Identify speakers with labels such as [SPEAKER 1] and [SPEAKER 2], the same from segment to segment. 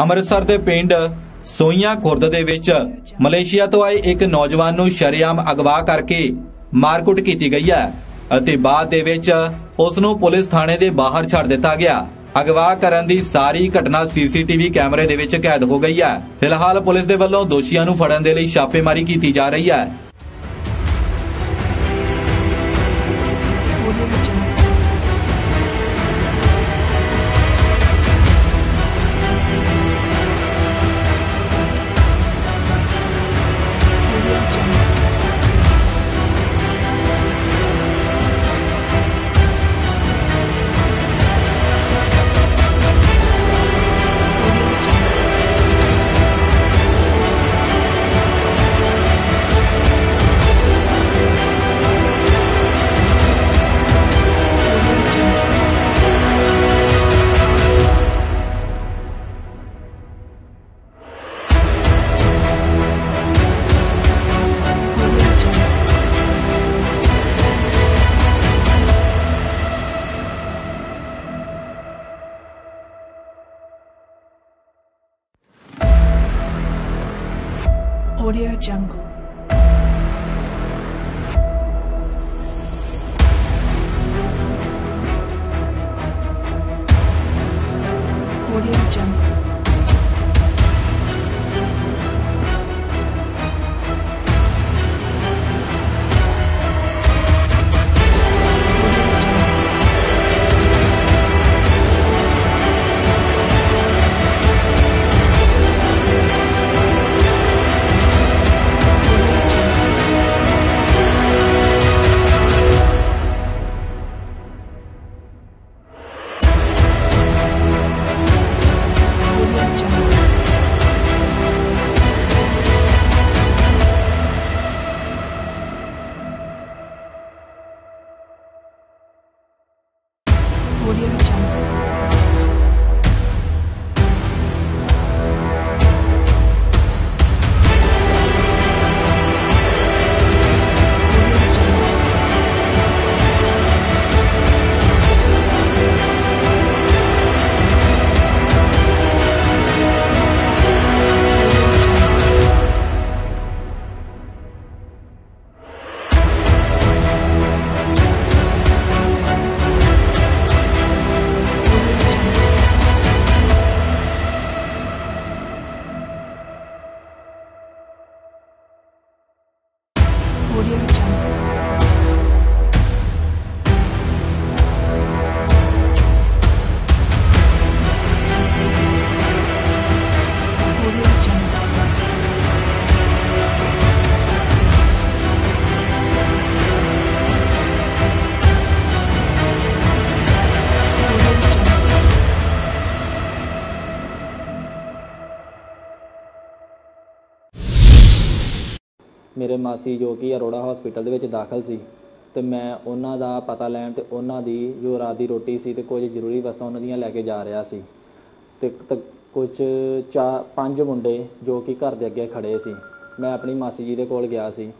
[SPEAKER 1] ਅੰਮ੍ਰਿਤਸਰ ਦੇ ਪਿੰਡ ਸੋਈਆਂ ਖੁਰਦ ਦੇ ਵਿੱਚ ਮਲੇਸ਼ੀਆ ਤੋਂ ਆਏ ਇੱਕ ਨੌਜਵਾਨ ਨੂੰ ਸ਼ਰੇਆਮ ਅਗਵਾ ਕਰਕੇ ਮਾਰਕੁੱਟ ਕੀਤੀ ਗਈ ਹੈ ਅਤੇ ਬਾਅਦ ਦੇ ਵਿੱਚ ਉਸ ਨੂੰ ਪੁਲਿਸ ਥਾਣੇ ਦੇ ਬਾਹਰ ਛੱਡ ਦਿੱਤਾ ਗਿਆ। ਅਗਵਾ ਕਰਨ ਦੀ ਸਾਰੀ ਘਟਨਾ ਸੀਸੀਟੀਵੀ ਕੈਮਰੇ ਦੇ ਵਿੱਚ ਕੈਦ ਹੋ ਗਈ ਹੈ। ਫਿਲਹਾਲ ਪੁਲਿਸ ਦੇ ਵੱਲੋਂ ਦੋਸ਼ੀਆਂ ਨੂੰ ਫੜਨ ਦੇ ਲਈ ਛਾਪੇਮਾਰੀ ਕੀਤੀ ਜਾ ਰਹੀ ਹੈ।
[SPEAKER 2] Audio Jungle. Audio. Audio Jungle.
[SPEAKER 3] ਮੇਰੇ ਮਾਸੀ ਜੋ ਕਿ ਅਰੋੜਾ ਹਸਪੀਟਲ ਦੇ ਵਿੱਚ ਦਾਖਲ ਸੀ ਤੇ ਮੈਂ ਉਹਨਾਂ ਦਾ ਪਤਾ ਲੈਣ ਤੇ ਉਹਨਾਂ ਦੀ ਜੋ ਰਾਤ ਦੀ ਰੋਟੀ ਸੀ ਤੇ ਕੁਝ ਜ਼ਰੂਰੀ ਵਸਤਾਂ ਉਹਨਾਂ ਦੀਆਂ ਲੈ ਕੇ ਜਾ ਰਿਹਾ ਸੀ ਤੇ ਤ- ਕੁਝ ਚਾ ਪੰਜ ਮੁੰਡੇ ਜੋ ਕਿ ਘਰ ਦੇ ਅੱਗੇ ਖੜੇ ਸੀ। ਮੈਂ ਆਪਣੀ ਮਾਸੀ ਜੀ ਦੇ ਕੋਲ ਗਿਆ ਸੀ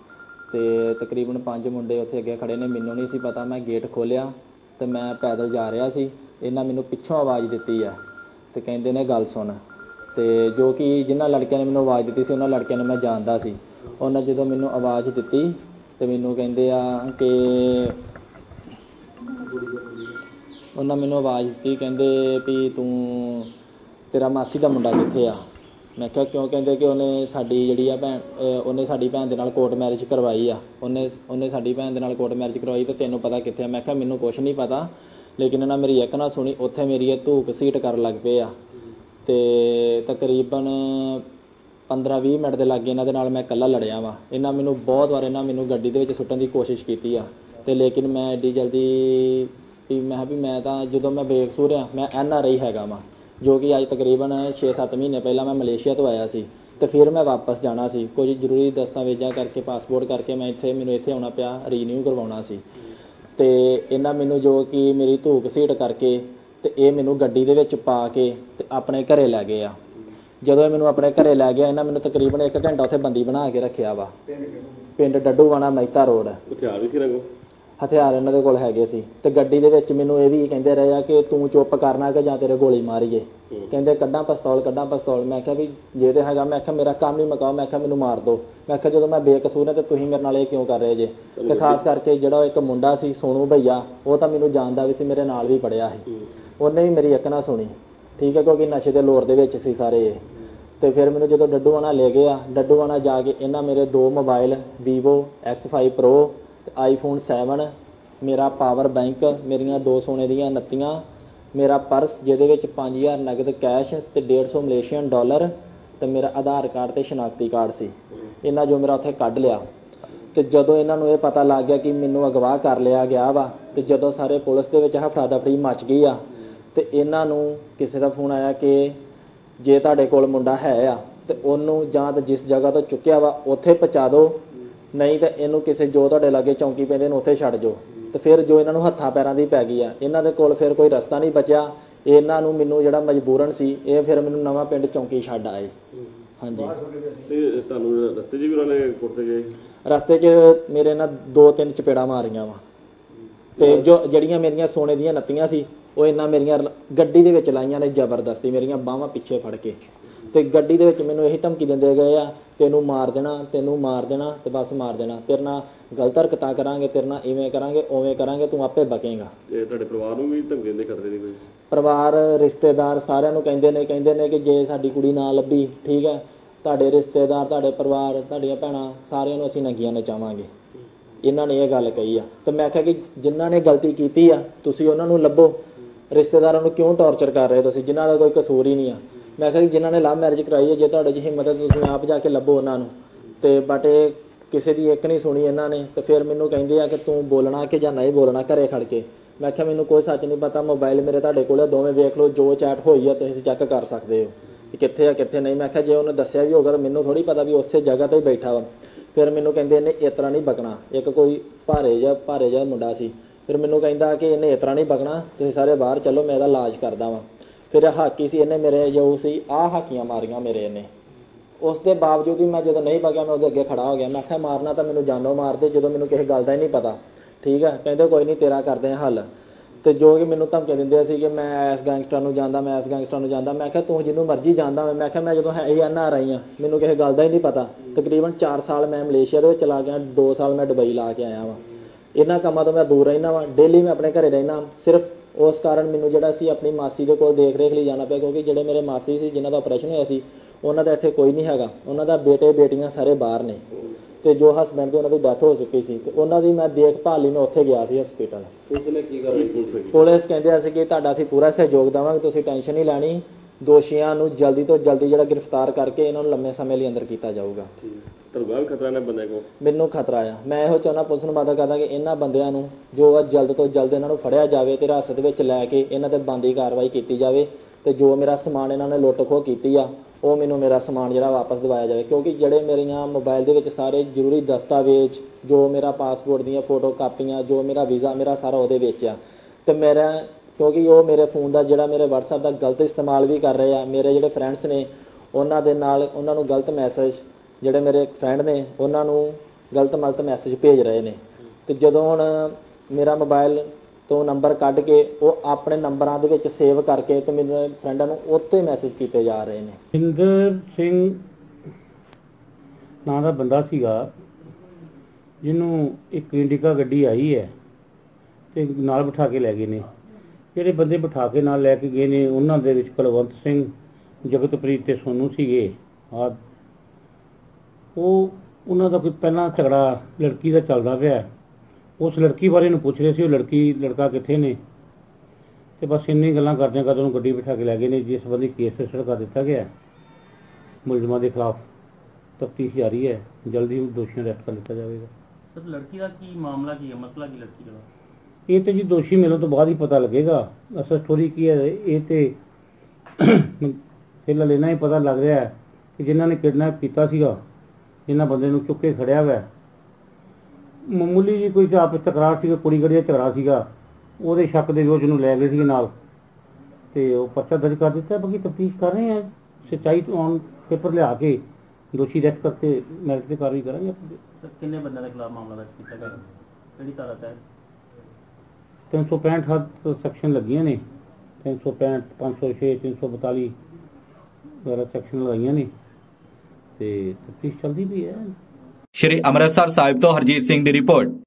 [SPEAKER 3] ਤੇ ਤਕਰੀਬਨ ਪੰਜ ਮੁੰਡੇ ਉੱਥੇ ਅੱਗੇ ਖੜੇ ਨੇ, ਮੈਨੂੰ ਨਹੀਂ ਸੀ ਪਤਾ, ਮੈਂ ਗੇਟ ਖੋਲਿਆ ਤੇ ਮੈਂ ਪੈਦਲ ਜਾ ਰਿਹਾ ਸੀ। ਇਹਨਾਂ ਮੈਨੂੰ ਪਿੱਛੋਂ ਆਵਾਜ਼ ਦਿੱਤੀ ਆ ਤੇ ਕਹਿੰਦੇ ਨੇ, ਗੱਲ ਸੁਣ। ਤੇ ਜੋ ਕਿ ਜਿਨ੍ਹਾਂ ਲੜਕਿਆਂ ਨੇ ਮੈਨੂੰ ਆਵਾਜ਼ ਦਿੱਤੀ ਸੀ, ਉਹਨਾਂ ਲੜਕਿਆਂ ਨੂੰ ਮੈਂ ਜਾਣਦਾ ਸੀ। ਉਹਨਾਂ ਜਦੋਂ ਮੈਨੂੰ ਆਵਾਜ਼ ਦਿੱਤੀ ਤੇ ਮੈਨੂੰ ਕਹਿੰਦੇ ਆ ਕਿ ਉਹਨਾਂ ਮੈਨੂੰ ਆਵਾਜ਼ ਦਿੱਤੀ, ਕਹਿੰਦੇ ਵੀ ਤੂੰ ਤੇਰਾ ਮਾਸੀ ਦਾ ਮੁੰਡਾ ਕਿੱਥੇ ਆ? ਮੈਂ ਕਿਹਾ, ਕਿਉਂ? ਕਹਿੰਦੇ ਕਿ ਉਹਨੇ ਸਾਡੀ ਜਿਹੜੀ ਆ ਭੈਣ ਉਹਨੇ ਸਾਡੀ ਭੈਣ ਦੇ ਨਾਲ ਕੋਰਟ ਮੈਰਿਜ ਕਰਵਾਈ ਆ। ਉਹਨੇ ਉਹਨੇ ਸਾਡੀ ਭੈਣ ਦੇ ਨਾਲ ਕੋਰਟ ਮੈਰਿਜ ਕਰਵਾਈ ਤੇ ਤੈਨੂੰ ਪਤਾ ਕਿੱਥੇ ਆ? ਮੈਂ ਕਿਹਾ, ਮੈਨੂੰ ਕੁਝ ਨਹੀਂ ਪਤਾ, ਲੇਕਿਨ ਇਹਨਾਂ ਮੇਰੀ ਇੱਕ ਨਾ ਸੁਣੀ, ਉੱਥੇ ਮੇਰੀ ਇਹ ਧੂਕ ਸੀਟ ਕਰਨ ਲੱਗ ਪਏ ਆ। ਤੇ ਤਕਰੀਬਨ 15-20 ਮਿੰਟ ਦੇ ਲਾਗੇ ਇਹਨਾਂ ਦੇ ਨਾਲ ਮੈਂ ਇਕੱਲਾ ਲੜਿਆ ਵਾਂ। ਇਹਨਾਂ ਮੈਨੂੰ ਬਹੁਤ ਵਾਰ ਇਹਨਾਂ ਮੈਨੂੰ ਗੱਡੀ ਦੇ ਵਿੱਚ ਸੁੱਟਣ ਦੀ ਕੋਸ਼ਿਸ਼ ਕੀਤੀ ਆ। ਤੇ ਲੇਕਿਨ ਮੈਂ ਐਡੀ ਜਲਦੀ ਵੀ ਮੈਂ ਕਿਹਾ ਵੀ ਮੈਂ ਤਾਂ ਜਦੋਂ ਮੈਂ ਬੇਕਸੂਰ ਆ ਮੈਂ ਐਨ ਆਰ ਆਈ ਹੈਗਾ ਵਾਂ, ਜੋ ਕਿ ਅੱਜ ਤਕਰੀਬਨ 6-7 ਮਹੀਨੇ ਪਹਿਲਾਂ ਮੈਂ ਮਲੇਸ਼ੀਆ ਤੋਂ ਆਇਆ ਸੀ। ਤੇ ਫਿਰ ਮੈਂ ਵਾਪਸ ਜਾਣਾ ਸੀ। ਕੁਝ ਜ਼ਰੂਰੀ ਦਸਤਾਵੇਜ਼ਾਂ ਕਰਕੇ, ਪਾਸਪੋਰਟ ਕਰਕੇ ਮੈਂ ਇੱਥੇ, ਮੈਨੂੰ ਇੱਥੇ ਆਉਣਾ ਪਿਆ ਰੀਨਿਊ ਕਰਵਾਉਣਾ ਸੀ। ਤੇ ਇਹਨਾਂ ਮੈਨੂੰ ਜੋ ਕਿ ਮੇਰੀ ਧੂਕ ਸੀਟ ਕਰਕੇ ਤੇ ਇਹ ਮੈਨੂੰ ਗੱਡੀ ਦੇ ਵਿੱਚ ਪਾ ਕੇ ਤੇ ਆਪਣੇ ਘਰੇ ਲੈ ਗਏ ਆ। ਜਦੋਂ ਇਹ ਮੈਨੂੰ ਆਪਣੇ ਘਰੇ ਲੈ ਗਿਆ ਇਹਨਾਂ ਮੈਨੂੰ ਤਕਰੀਬਨ 1 ਘੰਟਾ ਉੱਥੇ ਬੰਦੀ ਬਣਾ ਕੇ ਰੱਖਿਆ ਵਾ। ਪਿੰਡ ਡੱਡੂਵਾਣਾ ਮਹਿਤਾ ਰੋਡ।
[SPEAKER 4] ਹਥਿਆਰ ਵੀ ਸੀ ਰਗੋ?
[SPEAKER 3] ਹਥਿਆਰ ਇਹਨਾਂ ਦੇ ਕੋਲ ਹੈਗੇ ਸੀ। ਤੇ ਗੱਡੀ ਦੇ ਵਿੱਚ ਮੈਨੂੰ ਇਹ ਵੀ ਕਹਿੰਦੇ ਰਹੇ ਆ ਕਿ ਤੂੰ ਚੁੱਪ ਕਰਨਾ ਕਿ ਜਾਂ ਤੇਰੇ ਗੋਲੀ ਮਾਰੀਏ। ਕਹਿੰਦੇ ਕੱਢਾਂ ਪਿਸਤੌਲ ਕੱਢਾਂ ਪਿਸਤੌਲ। ਮੈਂ ਕਿਹਾ ਵੀ ਜੇ ਤੇ ਹੈਗਾ ਮੈਂ ਕਿਹਾ ਮੇਰਾ ਕੰਮ ਹੀ ਮੁਕਾਓ ਮੈਂ ਕਿਹਾ ਮੈਨੂੰ ਮਾਰ ਦਿਓ ਮੈਂ ਕਿਹਾ ਜਦੋਂ ਮੈਂ ਬੇਕਸੂਰ ਹਾਂ ਤੇ ਤੁਸੀਂ ਮੇਰੇ ਨਾਲ ਇਹ ਕਿਉਂ ਕਰ ਰਹੇ ਜੇ? ਤੇ ਖਾਸ ਕਰਕੇ ਜਿਹੜਾ ਇੱਕ ਮੁੰਡਾ ਸੀ ਸੋਨੂ ਭਈਆ ਉਹ ਤਾਂ ਮੈਨੂੰ ਜਾਣਦਾ ਵੀ ਸੀ ਮੇਰੇ ਨਾਲ ਵੀ ਪੜਿਆ ਸੀ। ਉਹਨੇ ਵੀ ਮੇਰੀ ਇੱਕ ਨਾ ਸੁਣੀ। ਠੀਕ ਹੈ, ਕਿਉਂਕਿ ਨਸ਼ੇ ਦੇ ਲੋਰ ਦੇ ਵਿੱਚ ਸੀ ਸਾਰੇ ਇਹ। ਤੇ ਫਿਰ ਮੈਨੂੰ ਜਦੋਂ ਡੱਡੂਆਣਾ ਲੈ ਗਏ ਆ ਡੱਡੂਆਣਾ ਜਾ ਕੇ ਇਹਨਾਂ ਮੇਰੇ ਦੋ ਮੋਬਾਈਲ Vivo X5 Pro, ਤੇ iPhone 7 ਮੇਰਾ ਪਾਵਰ ਬੈਂਕ ਮੇਰੀਆਂ ਦੋ ਸੋਨੇ ਦੀਆਂ ਨੱਤੀਆਂ, ਮੇਰਾ ਪਰਸ ਜਿਹਦੇ ਵਿੱਚ 5000 ਨਗਦ ਕੈਸ਼ ਤੇ 150 ਮਲੇਸ਼ੀਅਨ ਡਾਲਰ, ਤੇ ਮੇਰਾ ਆਧਾਰ ਕਾਰਡ ਤੇ ਸ਼ਨਾਖਤੀ ਕਾਰਡ ਸੀ। ਇਹਨਾਂ ਜੋ ਮੇਰਾ ਉੱਥੇ ਕੱਢ ਲਿਆ। ਤੇ ਜਦੋਂ ਇਹਨਾਂ ਨੂੰ ਇਹ ਪਤਾ ਲੱਗ ਗਿਆ ਕਿ ਮੈਨੂੰ ਅਗਵਾ ਕਰ ਲਿਆ ਗਿਆ ਵਾ, ਤੇ ਜਦੋਂ ਸਾਰੇ ਪੁਲਿਸ ਦੇ ਵਿੱਚ ਹਫੜਾ ਦਫੜੀ ਮਚ ਗਈ ਆ ਤੇ ਇਹਨਾਂ ਨੂੰ ਕਿਸੇ ਦਾ ਫੋਨ ਆਇਆ ਕਿ ਜੇ ਤੁਹਾਡੇ ਕੋਲ ਮੁੰਡਾ ਹੈ ਆ ਤੇ ਉਹਨੂੰ ਜਾਂ ਤਾਂ ਜਿਸ ਜਗ੍ਹਾ ਤੋਂ ਚੁੱਕਿਆ ਵਾ ਉੱਥੇ ਪਹੁੰਚਾ ਦਿਓ। ਨਹੀਂ ਤਾਂ ਇਹਨੂੰ ਕਿਸੇ ਜੋ ਤੁਹਾਡੇ ਲਾਗੇ ਚੌਂਕੀ ਪੈਂਦੇ ਨੇ ਉੱਥੇ ਛੱਡ ਦਿਓ। ਤੇ ਫਿਰ ਜੋ ਇਹਨਾਂ ਨੂੰ ਹੱਥਾਂ ਪੈਰਾਂ ਦੀ ਪੈ ਗਈ ਆ ਇਹਨਾਂ ਦੇ ਕੋਲ ਫਿਰ ਕੋਈ ਰਸਤਾ ਨਹੀਂ ਬਚਿਆ। ਇਹਨਾਂ ਨੂੰ ਮੈਨੂੰ ਜਿਹੜਾ ਮਜਬੂਰਨ ਸੀ ਇਹ ਫਿਰ ਮੈਨੂੰ ਨਵਾਂ ਪਿੰਡ ਚੌਂਕੀ ਛੱਡ ਆਏ। ਹਾਂਜੀ।
[SPEAKER 4] ਤੇ ਤੁਹਾਨੂੰ ਰਸਤੇ 'ਚ ਵੀ ਉਹਨਾਂ ਨੇ ਕੁੱਟਦੇ ਗਏ?
[SPEAKER 3] ਰਸਤੇ 'ਚ ਮੇਰੇ ਨਾਲ ਦੋ ਤਿੰਨ ਚਪੇੜਾਂ ਮਾਰੀਆਂ ਵਾ। ਤੇ ਜੋ ਜਿਹੜੀਆਂ ਮੇਰੀਆਂ ਸੋਨੇ ਦੀਆਂ ਨੱਤੀਆਂ ਸੀ ਉਹ ਇਹਨਾਂ ਮੇਰੀਆਂ ਗੱਡੀ ਦੇ ਵਿੱਚ ਲਾਈਆਂ ਨੇ ਜ਼ਬਰਦਸਤੀ ਮੇਰੀਆਂ ਬਾਹਾਂ ਪਿੱਛੇ ਫੜ ਕੇ। ਤੇ ਗੱਡੀ ਦੇ ਵਿੱਚ ਮੈਨੂੰ ਇਹੀ ਧਮਕੀ ਦਿੰਦੇ ਗਏ ਆ ਤੈਨੂੰ ਮਾਰ ਦੇਣਾ ਤੈਨੂੰ ਮਾਰ ਦੇਣਾ ਤੇ ਬਸ ਮਾਰ ਦੇਣਾ। ਤੇਰੇ ਨਾਲ ਗਲਤ ਹਰਕਤਾਂ ਕਰਾਂਗੇ ਤੇਰੇ ਨਾਲ ਇਵੇਂ ਕਰਾਂਗੇ ਉਵੇਂ ਕਰਾਂਗੇ ਤੂੰ ਆਪੇ ਬਕੇਗਾ
[SPEAKER 4] ਤੇ ਤੁਹਾਡੇ ਪਰਿਵਾਰ ਨੂੰ ਵੀ ਧਮਕੀ ਦੇ ਖਤਰੇ ਦੀ ਕੋਈ?
[SPEAKER 3] ਪਰਿਵਾਰ ਰਿਸ਼ਤੇਦਾਰ ਸਾਰਿਆਂ ਨੂੰ ਕਹਿੰਦੇ ਨੇ ਕਹਿੰਦੇ ਨੇ ਕਿ ਜੇ ਸਾਡੀ ਕੁੜੀ ਨਾ ਲੱਭੀ ਠੀਕ ਹੈ ਤੁਹਾਡੇ ਰਿਸ਼ਤੇਦਾਰ ਤੁਹਾਡੇ ਪਰਿਵਾਰ ਤੁਹਾਡੀਆਂ ਭੈਣਾਂ ਸਾਰਿਆਂ ਨੂੰ ਅਸੀਂ ਨੰਗੀਆਂ ਨਚਾਵਾਂਗੇ ਇਹਨਾਂ ਨੇ ਇਹ ਗੱਲ ਕਹੀ ਆ। ਤੇ ਮੈਂ ਕਿਹਾ ਕਿ ਜਿਨ੍ਹਾਂ ਨੇ ਗਲਤੀ ਕੀਤੀ ਆ ਤੁਸੀਂ ਉਹਨਾਂ ਨੂੰ ਲੱਭੋ। ਰਿਸ਼ਤੇਦਾਰਾਂ ਨੂੰ ਕਿਉਂ ਟੌਰਚਰ ਕਰ ਰਹੇ ਹੋ ਤੁਸੀਂ? ਜਿਨ੍ਹਾਂ ਦਾ ਕੋਈ ਕਸੂਰ ਹੀ ਨਹੀਂ ਆ। ਮੈਂ ਕਿਹਾ ਜੀ, ਜਿਨ੍ਹਾਂ ਨੇ ਲਵ ਮੈਰਿਜ ਕਰਾਈ ਹੈ, ਜੇ ਤੁਹਾਡੇ 'ਚ ਹਿੰਮਤ ਹੈ ਤਾਂ ਤੁਸੀਂ ਆਪ ਜਾ ਕੇ ਲੱਭੋ ਉਹਨਾਂ ਨੂੰ। ਤੇ ਬਟ ਇਹ ਕਿਸੇ ਦੀ ਇੱਕ ਨਹੀਂ ਸੁਣੀ ਇਹਨਾਂ ਨੇ, ਤੇ ਫਿਰ ਮੈਨੂੰ ਕਹਿੰਦੇ ਆ ਕਿ ਤੂੰ ਬੋਲਣਾ ਕਿ ਜਾਂ ਨਹੀਂ ਬੋਲਣਾ ਘਰੇ ਖੜ ਕੇ। ਮੈਂ ਕਿਹਾ, ਮੈਨੂੰ ਕੋਈ ਸੱਚ ਨਹੀਂ ਪਤਾ, ਮੋਬਾਈਲ ਮੇਰੇ ਤੁਹਾਡੇ ਕੋਲ ਹੈ, ਦੋਵੇਂ ਵੇਖ ਲਓ, ਜੋ ਚੈਟ ਹੋਈ ਆ, ਤੁਸੀਂ ਚੈੱਕ ਕਰ ਸਕਦੇ ਹੋ। ਕਿ ਕਿੱਥੇ ਆ, ਕਿੱਥੇ ਨਹੀਂ? ਮੈਂ ਕਿਹਾ, ਜੇ ਉਹਨੇ ਦੱਸਿਆ ਵੀ ਹੋਗਾ ਤਾਂ ਮੈਨੂੰ ਥੋੜੀ ਪਤਾ ਵੀ ਉਸੇ ਜਗ੍ਹਾ ਤੇ ਹੀ ਬੈਠਾ ਵਾ। ਫਿਰ ਮੈਨੂੰ ਕਹਿੰਦੇ ਇਹਨੇ ਇਸ ਤਰ੍ਹਾਂ ਨਹੀਂ ਬਕਣਾ। ਇੱਕ ਕੋਈ ਭਾਰੇ ਜਿਹਾ ਭਾਰੇ ਜਿਹਾ ਮੁੰਡਾ ਸੀ। ਫਿਰ ਮੈਨੂੰ ਕਹਿੰਦਾ ਕਿ ਇਹਨੇ ਇਸ ਤਰ੍ਹਾਂ ਨਹੀਂ ਬਕਣਾ ਤੁਸੀਂ ਸਾਰੇ ਬਾਹਰ ਚੱਲੋ, ਮੈਂ ਇਹਦਾ ਇਲਾਜ ਕਰਦਾ ਵਾਂ। ਫਿਰ ਇਹ ਹਾਕੀ ਸੀ, ਇਹਨੇ ਮੇਰੇ ਜੋ ਸੀ, ਆਹ ਹਾਕੀਆਂ ਮਾਰੀਆਂ ਮੇਰੇ ਇਹਨੇ। ਉਸ ਦੇ ਬਾਵਜੂਦ ਵੀ ਮੈਂ ਜਦੋਂ ਨਹੀਂ ਬਗਿਆ, ਮੈਂ ਉਹਦੇ ਅੱਗੇ ਖੜਾ ਹੋ ਗਿਆ। ਮੈਂ ਕਿਹਾ, ਮਾਰਨਾ ਤਾਂ ਮੈਨੂੰ ਜਾਨੋਂ ਮਾਰਦੇ ਜਦੋਂ ਮੈਨੂੰ ਕਿਸੇ ਗੱਲ ਦਾ ਹੀ ਨਹੀਂ ਪਤਾ। ਠੀਕ ਹੈ ਕਹਿੰਦੇ, ਕੋਈ ਨਹੀਂ, ਤੇਰਾ ਕਰਦੇ ਹਾਂ ਹੱਲ। ਤੇ ਜੋ ਕਿ ਮੈਨੂੰ ਧਮਕੀ ਦਿੰਦੇ ਸੀ ਕਿ ਮੈਂ ਇਸ ਗੈਂਗਸਟਰ ਨੂੰ ਜਾਣਦਾ ਮੈਂ ਇਸ ਗੈਂਗਸਟਰ ਨੂੰ ਜਾਣਦਾ ਮੈਂ ਕਿਹਾ, ਤੂੰ ਜਿਹਨੂੰ ਮਰਜ਼ੀ ਜਾਣਦਾ ਹੋਵੇਂ ਮੈਂ ਕਿਹਾ, ਮੈਂ ਜਦੋਂ ਹੈ ਹੀ ਐਨ ਆਰ ਆਈ ਆ, ਮੈਨੂੰ ਕਿਸੇ ਗੱਲ ਦਾ ਹੀ ਨਹੀਂ ਪਤਾ। ਤਕਰੀਬਨ 4 ਸਾਲ ਮੈਂ ਮਲੇਸ਼ੀਆ ਦੇ ਵਿੱਚ ਚਲਾ ਗਿਆ 2 ਸਾਲ ਮੈਂ ਦੁਬਈ ਲਾ ਕੇ ਆਇਆ ਵਾਂ। ਇਹਨਾਂ ਕੰਮਾਂ ਤੋਂ ਮੈਂ ਦੂਰ ਰਹਿਣਾ ਵਾਂ। ਡੇਲੀ ਮੈਂ ਆਪਣੇ ਘਰੇ ਰਹਿਣਾ ਸਿਰਫ ਉਸ ਕਾਰਨ ਮੈਨੂੰ ਜਿਹੜਾ ਸੀ ਆਪਣੀ ਮਾਸੀ ਦੇ ਕੋਲ ਦੇਖ ਰੇਖ ਲਈ ਜਾਣਾ ਪਿਆ ਕਿਉਂਕਿ ਜਿਹੜੇ ਮੇਰੇ ਮਾਸੀ ਸੀ ਜਿਨ੍ਹਾਂ ਦਾ ਆਪਰੇਸ਼ਨ ਹੋਇਆ ਸੀ ਉਹਨਾਂ ਦਾ ਇੱਥੇ ਕੋਈ ਨਹੀਂ ਹੈਗਾ। ਉਹਨਾਂ ਦਾ ਬੇਟੇ ਬੇਟੀਆਂ ਸਾਰੇ ਬਾਹਰ ਨੇ। ਤੇ ਜੋ ਹਸਬੰਡ ਦੀ ਉਹਨਾਂ ਦੀ ਡੈਥ ਹੋ ਚੁੱਕੀ ਸੀ ਤੇ ਉਹਨਾਂ ਦੀ ਮੈਂ ਦੇਖਭਾਲ ਲਈ ਮੈਂ ਉੱਥੇ ਗਿਆ ਸੀ ਹਸਪੀਟਲ
[SPEAKER 4] ਪੁਲਿਸ ਨੇ ਕੀ ਕਾਰਵਾਈ ਪੁਲਿਸ ਨੇ
[SPEAKER 3] ਪੁਲਿਸ ਕਹਿੰਦੇ ਸੀ ਕਿ ਤੁਹਾਡਾ ਅਸੀਂ ਪੂਰਾ ਸਹਿਯੋਗ ਦੇਵਾਂਗੇ ਤੁਸੀਂ ਟੈਨਸ਼ਨ ਨਹੀਂ ਲੈਣੀ। ਦੋਸ਼ੀਆਂ ਨੂੰ ਜਲਦੀ ਤੋਂ ਜਲਦੀ ਜਿਹੜਾ ਗ੍ਰਿਫਤਾਰ ਕਰਕੇ ਇਹਨਾਂ ਨੂੰ ਲੰਮੇ ਸਮੇਂ ਲਈ ਅੰਦਰ ਕੀਤਾ ਜਾਊਗਾ।
[SPEAKER 4] ਤੁਹਾਨੂੰ ਵੀ ਖਤਰਾ ਨਾ ਬੰਦੇ ਕੋ
[SPEAKER 3] ਮੈਨੂੰ ਖਤਰਾ ਆ। ਮੈਂ ਇਹੋ ਚਾਹੁੰਦਾ ਪੁਲਿਸ ਨੂੰ ਵਾਅਦਾ ਕਰਦਾ ਕਿ ਇਹਨਾਂ ਬੰਦਿਆਂ ਨੂੰ ਜੋ ਆ ਜਲਦ ਤੋਂ ਜਲਦ ਇਹਨਾਂ ਨੂੰ ਫੜਿਆ ਜਾਵੇ ਤੇ ਹਿਰਾਸਤ ਵਿੱਚ ਲੈ ਕੇ ਇਹਨਾਂ ਤੇ ਬੰਦੀ ਕਾਰਵਾਈ ਕੀਤੀ ਜਾਵੇ ਤੇ ਜੋ ਮੇਰਾ ਸਮਾਨ ਇਹਨਾਂ ਨੇ ਲੁੱਟ ਖੋਹ ਕੀਤੀ ਆ, ਉਹ ਮੈਨੂੰ ਮੇਰਾ ਸਮਾਨ ਜਿਹੜਾ ਵਾਪਸ ਦਿਵਾਇਆ ਜਾਵੇ। ਕਿਉਂਕਿ ਜਿਹੜੇ ਮੇਰੀਆਂ ਮੋਬਾਈਲ ਦੇ ਵਿੱਚ ਸਾਰੇ ਜ਼ਰੂਰੀ ਦਸਤਾਵੇਜ਼, ਜੋ ਮੇਰਾ ਪਾਸਪੋਰਟ ਦੀਆਂ ਫੋਟੋ ਕਾਪੀਆਂ, ਜੋ ਮੇਰਾ ਵੀਜ਼ਾ, ਮੇਰਾ ਸਾਰਾ ਉਹਦੇ ਵਿੱਚ ਆ। ਤੇ ਮੇਰਾ, ਕਿਉਂਕਿ ਉਹ ਮੇਰੇ ਫੋਨ ਦਾ ਜਿਹੜਾ ਮੇਰੇ WhatsApp ਦਾ ਗਲਤ ਇਸਤੇਮਾਲ ਵੀ ਕਰ ਰਹੇ ਆ, ਮੇਰੇ ਜਿਹੜੇ ਫਰੈਂਡਸ ਨੇ, ਉਹਨਾਂ ਦੇ ਨਾਲ ਉਹਨਾਂ ਨੂੰ ਗਲਤ ਮੈਸੇਜ ਜਿਹੜੇ ਮੇਰੇ ਫਰੈਂਡ ਨੇ, ਉਹਨਾਂ ਨੂੰ ਗਲਤ ਮਲਤ ਮੈਸੇਜ ਭੇਜ ਰਹੇ ਨੇ। ਤੇ ਜਦੋਂ ਹੁਣ ਮੇਰਾ ਮੋਬਾਈਲ ਤੋਂ ਨੰਬਰ ਕੱਢ ਕੇ ਉਹ ਆਪਣੇ ਨੰਬਰਾਂ ਦੇ ਵਿੱਚ ਸੇਵ ਕਰਕੇ ਤੇ ਮੇਰੇ ਫਰੈਂਡਾਂ ਨੂੰ ਉੱਤੇ ਮੈਸੇਜ ਕੀਤੇ ਜਾ ਰਹੇ ਨੇ।
[SPEAKER 5] ਇੰਦਰ ਸਿੰਘ ਨਾਂ ਦਾ ਬੰਦਾ ਸੀਗਾ, ਜਿਹਨੂੰ ਇੱਕ ਇੰਡੀਕਾ ਗੱਡੀ ਆਈ ਹੈ ਤੇ ਨਾਲ ਬਿਠਾ ਕੇ ਲੈ ਗਏ ਨੇ। ਜਿਹੜੇ ਬੰਦੇ ਬਿਠਾ ਕੇ ਨਾਲ ਲੈ ਕੇ ਗਏ ਨੇ, ਉਹਨਾਂ ਦੇ ਵਿੱਚ ਕੁਲਵੰਤ ਸਿੰਘ, ਜਗਤਪ੍ਰੀਤ ਤੇ ਸੋਨੂ ਸੀਗੇ। ਆ ਉਹ ਉਹਨਾਂ ਦਾ ਕੋਈ ਪਹਿਲਾਂ ਝਗੜਾ ਲੜਕੀ ਦਾ ਚੱਲਦਾ ਪਿਆ। ਉਸ ਲੜਕੀ ਬਾਰੇ ਨੂੰ ਪੁੱਛ ਰਹੇ ਸੀ ਉਹ ਲੜਕੀ ਲੜਕਾ ਕਿੱਥੇ ਨੇ? ਤੇ ਬਸ ਇੰਨੀ ਗੱਲਾਂ ਕਰਦਿਆਂ ਕਰਦੇ ਉਹਨੂੰ ਗੱਡੀ ਬਿਠਾ ਕੇ ਲੈ ਗਏ ਨੇ ਜਿਸ ਸੰਬੰਧੀ ਕੇਸ ਰਜਿਸਟਰ ਕਰ ਦਿੱਤਾ ਗਿਆ। ਮੁਲਜ਼ਮਾਂ ਦੇ ਖਿਲਾਫ ਤਫਤੀਸ਼ ਜਾਰੀ ਹੈ। ਜਲਦੀ ਦੋਸ਼ੀਆਂ ਨੂੰ ਅਰੈਸਟ ਕਰ ਲਿੱਤਾ ਜਾਵੇਗਾ।
[SPEAKER 6] ਸਰ ਲੜਕੀ ਦਾ ਕੀ ਮਾਮਲਾ ਕੀ ਹੈ? ਮਸਲਾ ਕੀ ਲੜਕੀ ਦਾ?
[SPEAKER 5] ਇਹ ਤੇ ਜੀ ਦੋਸ਼ੀ ਮਿਲਣ ਤੋਂ ਬਾਅਦ ਹੀ ਪਤਾ ਲੱਗੇਗਾ। ਅਸਲ ਸਟੋਰੀ ਕੀ ਹੈ ਇਹ ਤੇ ਫਿਲਹਾਲ ਇਹਨਾਂ ਹੀ ਪਤਾ ਲੱਗ ਰਿਹਾ ਹੈ ਕਿ ਜਿਨ੍ਹਾਂ ਨੇ ਕਿਡਨੈਪ ਕੀਤਾ ਸੀਗਾ ਜਿਨ੍ਹਾਂ ਬੰਦੇ ਨੂੰ ਚੁੱਕ ਕੇ ਖੜਿਆ ਹੋਇਆ ਮਾਮੂਲੀ ਜੀ ਕੋਈ ਆਪਸ ਤਕਰਾਰ ਸੀਗਾ ਕੁੜੀ ਗੜੀ ਦਾ ਝਗੜਾ ਸੀਗਾ ਉਹਦੇ ਸ਼ੱਕ ਦੇ ਵਿੱਚ ਉਹਨੂੰ ਲੈ ਗਏ ਸੀਗੇ ਨਾਲ। ਤੇ ਉਹ ਪਰਚਾ ਦਰਜ ਕਰ ਦਿੱਤਾ ਬਾਕੀ ਤਫਤੀਸ਼ ਕਰ ਰਹੇ ਆ। ਸੱਚਾਈ ਤੋਂ ਔਨ ਪੇਪਰ ਲਿਆ ਕੇ ਦੋਸ਼ੀ ਰੈਸਟ ਕਰਕੇ ਮੈਰਿਟ ਤੇ ਕਾਰਵਾਈ ਕਰਾਂਗੇ ਆਪਾਂ।
[SPEAKER 6] ਸਰ ਕਿੰਨੇ ਬੰਦਿਆਂ ਦੇ ਖਿਲਾਫ ਮਾਮਲਾ ਦਰਜ ਕੀਤਾ ਗਿਆ? ਕਿਹੜੀ ਧਾਰਾ ਤਹਿਤ?
[SPEAKER 5] 365 ਹੱਦ ਸੈਕਸ਼ਨ ਲੱਗੀਆਂ ਨੇ। 365 506 342 ਵਗੈਰਾ ਸੈਕਸ਼ਨ ਲਗਾਈਆਂ ਨੇ। ਤੇ ਤਫਤੀਸ਼ ਚੱਲਦੀ ਵੀ ਹੈ।
[SPEAKER 1] ਸ਼੍ਰੀ ਅੰਮ੍ਰਿਤਸਰ ਸਾਹਿਬ ਤੋਂ ਹਰਜੀਤ ਸਿੰਘ ਦੀ ਰਿਪੋਰਟ।